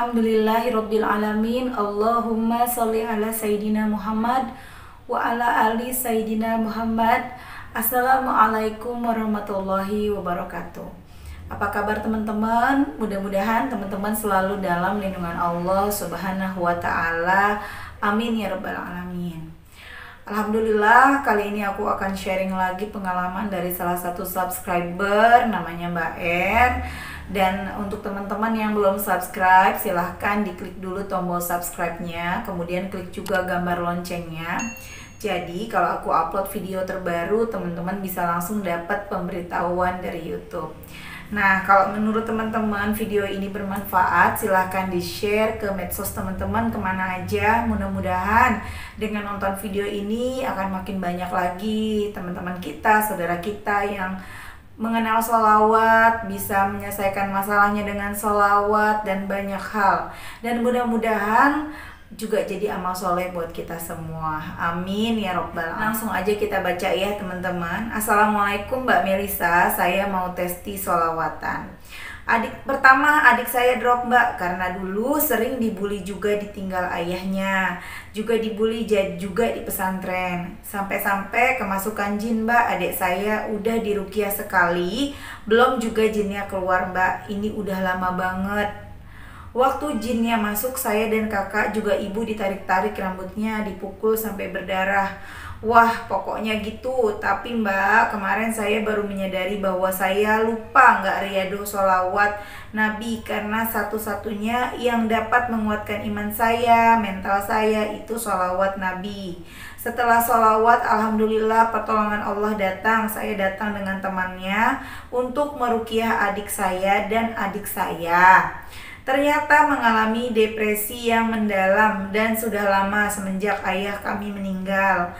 Alhamdulillahirabbil alamin. Allahumma sholli ala sayidina Muhammad wa ala ali sayidina Muhammad. Assalamualaikum warahmatullahi wabarakatuh. Apa kabar teman-teman? Mudah-mudahan teman-teman selalu dalam lindungan Allah Subhanahu wa taala. Amin ya rabbal alamin. Alhamdulillah kali ini aku akan sharing lagi pengalaman dari salah satu subscriber namanya Mbak R dan untuk teman-teman yang belum subscribe, silahkan diklik dulu tombol subscribe-nya, kemudian klik juga gambar loncengnya. Jadi kalau aku upload video terbaru, teman-teman bisa langsung dapat pemberitahuan dari YouTube. Nah, kalau menurut teman-teman video ini bermanfaat, silahkan di-share ke medsos teman-teman ke mana aja. Mudah-mudahan dengan nonton video ini akan makin banyak lagi teman-teman kita, saudara kita yang mengenal solawat, bisa menyelesaikan masalahnya dengan solawat dan banyak hal. Dan mudah-mudahan juga jadi amal soleh buat kita semua. Amin ya robbal Langsung aja kita baca ya teman-teman. Assalamualaikum Mbak Melisa, saya mau testi solawatan. Adik pertama adik saya drop mbak. Karena dulu sering dibully juga ditinggal ayahnya juga dibully juga di pesantren. Sampai-sampai kemasukan jin mbak. Adik saya udah dirukiah sekali belum juga jinnya keluar mbak. Ini udah lama banget. Waktu jinnya masuk, saya dan kakak juga ibu ditarik-tarik rambutnya, dipukul sampai berdarah. Wah, pokoknya gitu. Tapi mbak, kemarin saya baru menyadari bahwa saya lupa nggak riado solawat Nabi karena satu-satunya yang dapat menguatkan iman saya, mental saya itu solawat Nabi. Setelah solawat, Alhamdulillah pertolongan Allah datang. Saya datang dengan temannya untuk merukiah adik saya dan adik saya ternyata mengalami depresi yang mendalam dan sudah lama semenjak ayah kami meninggal.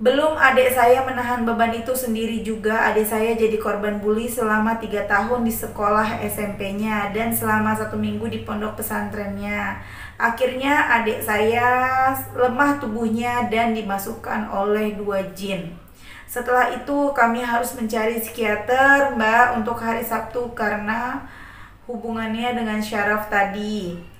Belum adik saya menahan beban itu sendiri juga, adik saya jadi korban bully selama tiga tahun di sekolah SMP-nya dan selama satu minggu di pondok pesantrennya. Akhirnya adik saya lemah tubuhnya dan dimasukkan oleh dua jin. Setelah itu kami harus mencari psikiater mbak untuk hari Sabtu karena hubungannya dengan syaraf tadi.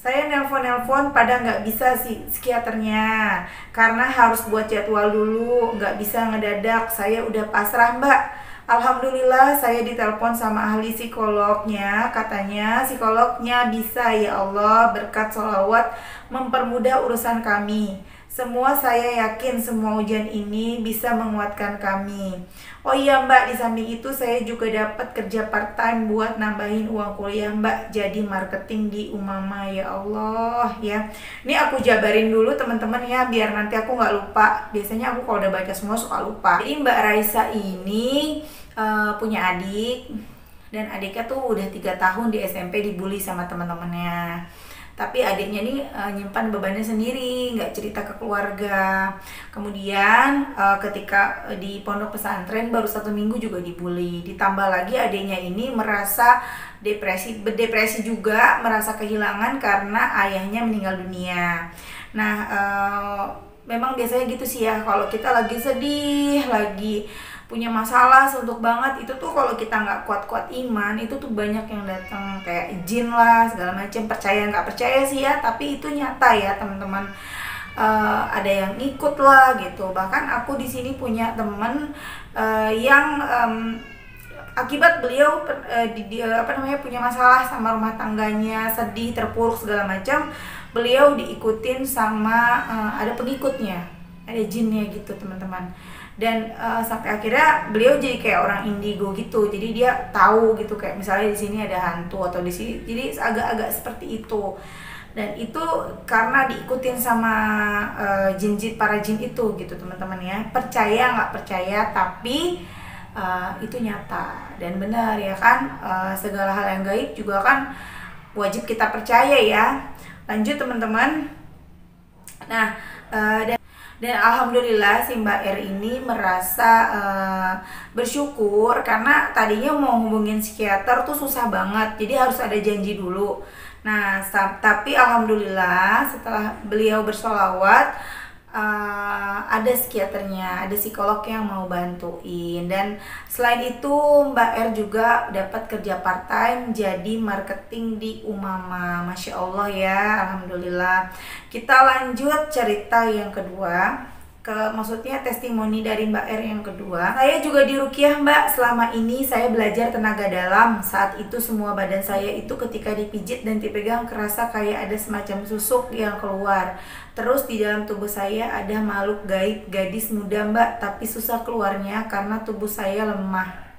Saya nelpon-nelpon pada nggak bisa sih psikiaternya karena harus buat jadwal dulu, nggak bisa ngedadak. Saya udah pasrah mbak. Alhamdulillah saya ditelepon sama ahli psikolognya Katanya psikolognya bisa ya Allah berkat sholawat mempermudah urusan kami semua saya yakin semua ujian ini bisa menguatkan kami. Oh iya Mbak, di samping itu saya juga dapat kerja part time buat nambahin uang kuliah Mbak. Jadi marketing di Umama ya Allah ya. Ini aku jabarin dulu teman-teman ya biar nanti aku nggak lupa. Biasanya aku kalau udah baca semua suka lupa. Jadi Mbak Raisa ini uh, punya adik dan adiknya tuh udah tiga tahun di SMP dibully sama teman-temannya tapi adiknya ini uh, nyimpan bebannya sendiri nggak cerita ke keluarga. Kemudian uh, ketika di pondok pesantren baru satu minggu juga dibully. Ditambah lagi adiknya ini merasa depresi berdepresi juga merasa kehilangan karena ayahnya meninggal dunia. Nah uh, memang biasanya gitu sih ya kalau kita lagi sedih lagi punya masalah suntuk banget itu tuh kalau kita nggak kuat-kuat iman itu tuh banyak yang datang kayak jin lah segala macam percaya nggak percaya sih ya tapi itu nyata ya teman-teman uh, ada yang ikut lah gitu. Bahkan aku di sini punya temen uh, yang um, akibat beliau uh, di, di, apa namanya punya masalah sama rumah tangganya sedih terpuruk segala macam beliau diikutin sama uh, ada pengikutnya ada jinnya gitu teman-teman dan uh, sampai akhirnya beliau jadi kayak orang indigo gitu. Jadi dia tahu gitu kayak misalnya di sini ada hantu atau di sini jadi agak-agak seperti itu. Dan itu karena diikutin sama uh, jin-jin para jin itu gitu teman-teman ya. Percaya nggak percaya tapi uh, itu nyata. Dan benar ya kan uh, segala hal yang gaib juga kan wajib kita percaya ya. Lanjut teman-teman. Nah uh, dan dan alhamdulillah si Mbak R ini merasa uh, bersyukur karena tadinya mau hubungin psikiater tuh susah banget jadi harus ada janji dulu. Nah tapi alhamdulillah setelah beliau bersolawat uh, ada psikiaternya, ada psikolog yang mau bantuin. Dan selain itu Mbak R juga dapat kerja part time jadi marketing di Umama, masya Allah ya, alhamdulillah. Kita lanjut cerita yang kedua ke maksudnya testimoni dari Mbak R yang kedua. Saya juga di Rukiah Mbak. Selama ini saya belajar tenaga dalam. Saat itu semua badan saya itu ketika dipijit dan dipegang kerasa kayak ada semacam susuk yang keluar. Terus di dalam tubuh saya ada makhluk gaib gadis muda Mbak, tapi susah keluarnya karena tubuh saya lemah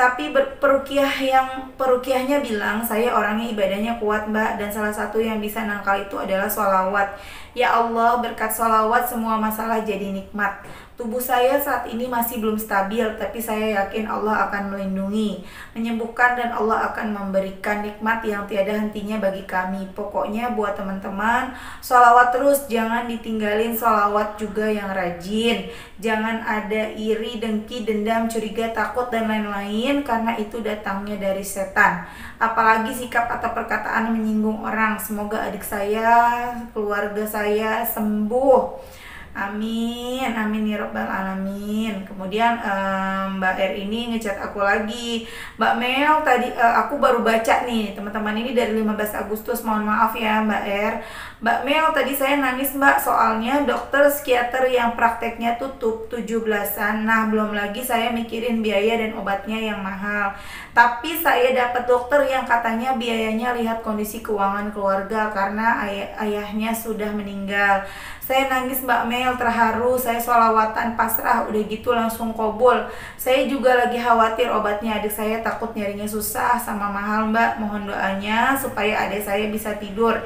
tapi perukiah yang perukiahnya bilang saya orangnya ibadahnya kuat mbak dan salah satu yang bisa nangkal itu adalah sholawat. Ya Allah berkat sholawat semua masalah jadi nikmat Tubuh saya saat ini masih belum stabil, tapi saya yakin Allah akan melindungi, menyembuhkan dan Allah akan memberikan nikmat yang tiada hentinya bagi kami. Pokoknya buat teman-teman, sholawat terus, jangan ditinggalin sholawat juga yang rajin. Jangan ada iri, dengki, dendam, curiga, takut, dan lain-lain, karena itu datangnya dari setan. Apalagi sikap atau perkataan menyinggung orang. Semoga adik saya, keluarga saya sembuh Amin, amin ya robbal alamin. Kemudian um, Mbak R ini ngechat aku lagi. Mbak Mel tadi uh, aku baru baca nih, teman-teman ini dari 15 Agustus. Mohon maaf ya Mbak R. Mbak Mel tadi saya nangis Mbak soalnya dokter psikiater yang prakteknya tutup 17-an. Nah, belum lagi saya mikirin biaya dan obatnya yang mahal. Tapi saya dapat dokter yang katanya biayanya lihat kondisi keuangan keluarga karena ay ayahnya sudah meninggal. Saya nangis Mbak Mel terharu, saya sholawatan pasrah udah gitu langsung kobol. Saya juga lagi khawatir obatnya adik saya takut nyarinya susah sama mahal Mbak. Mohon doanya supaya adik saya bisa tidur.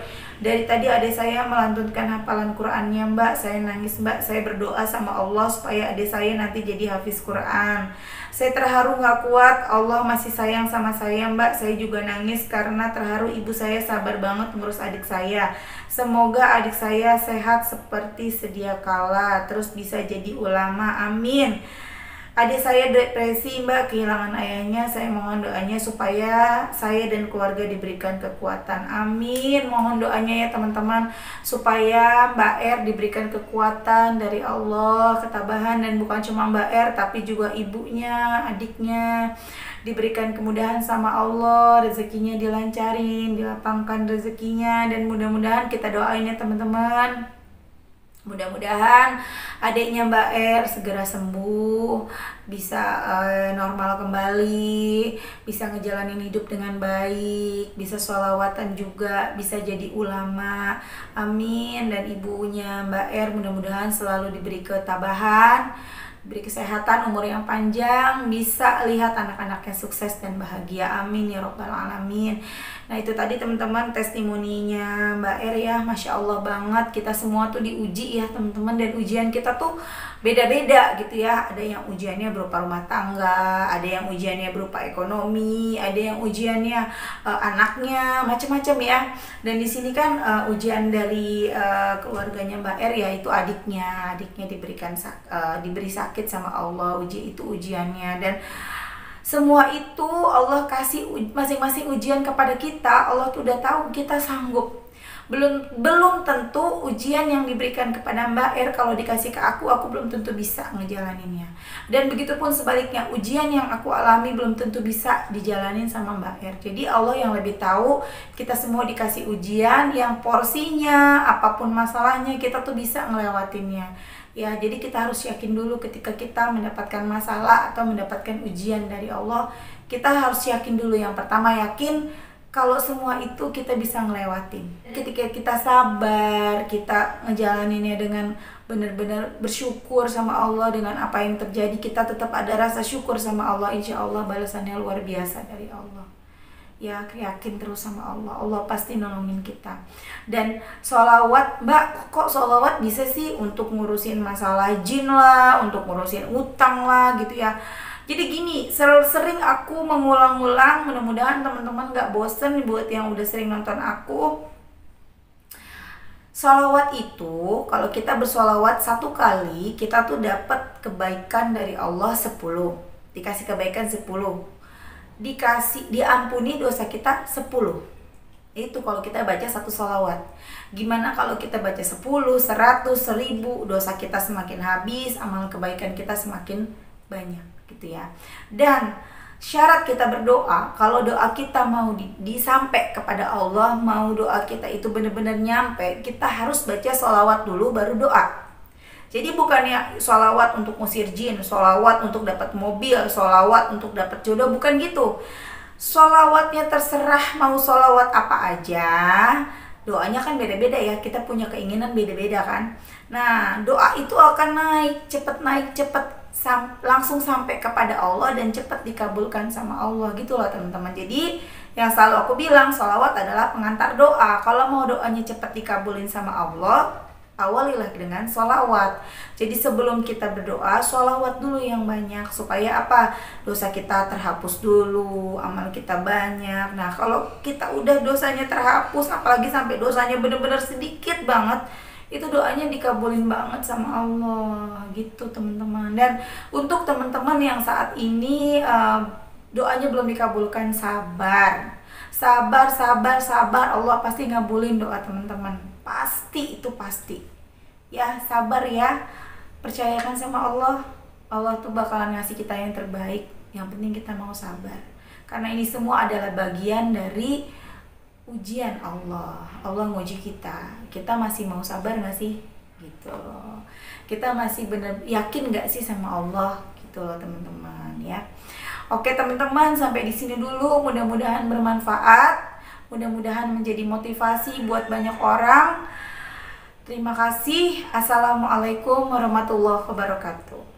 Dari tadi adik saya melantunkan hafalan Qur'annya Mbak. Saya nangis Mbak. Saya berdoa sama Allah supaya adik saya nanti jadi hafiz Qur'an. Saya terharu gak kuat. Allah masih sayang sama saya Mbak. Saya juga nangis karena terharu ibu saya sabar banget ngurus adik saya. Semoga adik saya sehat seperti sedia kala. Terus bisa jadi ulama. Amin. Adik saya depresi mbak kehilangan ayahnya. Saya mohon doanya supaya saya dan keluarga diberikan kekuatan. Amin. Mohon doanya ya teman-teman Supaya Mbak R diberikan kekuatan dari Allah Ketabahan dan bukan cuma Mbak R Tapi juga ibunya, adiknya. Diberikan kemudahan sama Allah Rezekinya dilancarin, dilapangkan rezekinya Dan mudah-mudahan kita doain ya teman-teman Mudah-mudahan adiknya Mbak R segera sembuh, bisa uh, normal kembali, bisa ngejalanin hidup dengan baik, bisa sholawatan juga, bisa jadi ulama. Amin. Dan ibunya Mbak R mudah-mudahan selalu diberi ketabahan beri kesehatan, umur yang panjang, bisa lihat anak-anaknya sukses dan bahagia. Amin ya robbal alamin. Nah itu tadi teman-teman testimoninya Mbak Er ya, masya Allah banget. Kita semua tuh diuji ya teman-teman dan ujian kita tuh beda-beda gitu ya. Ada yang ujiannya berupa rumah tangga, ada yang ujiannya berupa ekonomi, ada yang ujiannya uh, anaknya, macam-macam ya. Dan di sini kan uh, ujian dari uh, keluarganya Mbak Er ya itu adiknya, adiknya diberikan uh, diberi sakit sama Allah uji itu ujiannya dan semua itu Allah kasih masing-masing ujian kepada kita Allah tuh udah tahu kita sanggup belum belum tentu ujian yang diberikan kepada Mbak Er kalau dikasih ke aku aku belum tentu bisa ngejalaninnya. Dan begitupun sebaliknya ujian yang aku alami belum tentu bisa dijalanin sama Mbak Er. Jadi Allah yang lebih tahu kita semua dikasih ujian yang porsinya apa pun masalahnya kita tuh bisa ngelewatinnya. Ya jadi kita harus yakin dulu ketika kita mendapatkan masalah atau mendapatkan ujian dari Allah kita harus yakin dulu. Yang pertama yakin kalau semua itu kita bisa ngelewatin ketika kita sabar kita ngejalaninnya dengan benar-benar bersyukur sama Allah dengan apa yang terjadi kita tetap ada rasa syukur sama Allah. Insya Allah balasannya luar biasa dari Allah. Ya yakin terus sama Allah. Allah pasti nolongin kita. Dan sholawat mbak kok sholawat bisa sih untuk ngurusin masalah jin lah untuk ngurusin utang lah gitu ya jadi gini sering aku mengulang-ulang mudah-mudahan teman-teman gak bosen buat yang udah sering nonton aku. Salawat itu kalau kita bersolawat satu kali kita tuh dapat kebaikan dari Allah 10 dikasih kebaikan 10 dikasih diampuni dosa kita 10 itu kalau kita baca satu sholawat. Gimana kalau kita baca 10, 100, 1000 dosa kita semakin habis amal kebaikan kita semakin banyak gitu ya dan syarat kita berdoa kalau doa kita mau di, disampai kepada Allah mau doa kita itu benar-benar nyampe kita harus baca sholawat dulu baru doa jadi bukannya sholawat untuk musir jin, sholawat untuk dapat mobil, sholawat untuk dapat jodoh, bukan gitu. Sholawatnya terserah mau sholawat apa aja. Doanya kan beda-beda ya, kita punya keinginan beda-beda kan. Nah, doa itu akan naik, cepet naik, cepet sam langsung sampai kepada Allah dan cepat dikabulkan sama Allah gitu loh teman-teman. Jadi yang selalu aku bilang, sholawat adalah pengantar doa. Kalau mau doanya cepat dikabulin sama Allah, awalilah dengan sholawat jadi sebelum kita berdoa sholawat dulu yang banyak supaya apa dosa kita terhapus dulu amal kita banyak nah kalau kita udah dosanya terhapus apalagi sampai dosanya benar-benar sedikit banget itu doanya dikabulin banget sama Allah gitu teman-teman. Dan untuk teman-teman yang saat ini uh, doanya belum dikabulkan sabar. Sabar sabar sabar. Allah pasti ngabulin doa teman-teman. Pasti itu pasti. Ya sabar ya. Percayakan sama Allah. Allah tuh bakalan ngasih kita yang terbaik. Yang penting kita mau sabar. Karena ini semua adalah bagian dari ujian Allah. Allah nguji kita. Kita masih mau sabar gak sih? Gitu. Kita masih benar yakin gak sih sama Allah? Gitu loh teman-teman ya. Oke teman-teman sampai di sini dulu. Mudah-mudahan bermanfaat. Mudah-mudahan menjadi motivasi buat banyak orang. Terima kasih. Assalamualaikum warahmatullahi wabarakatuh.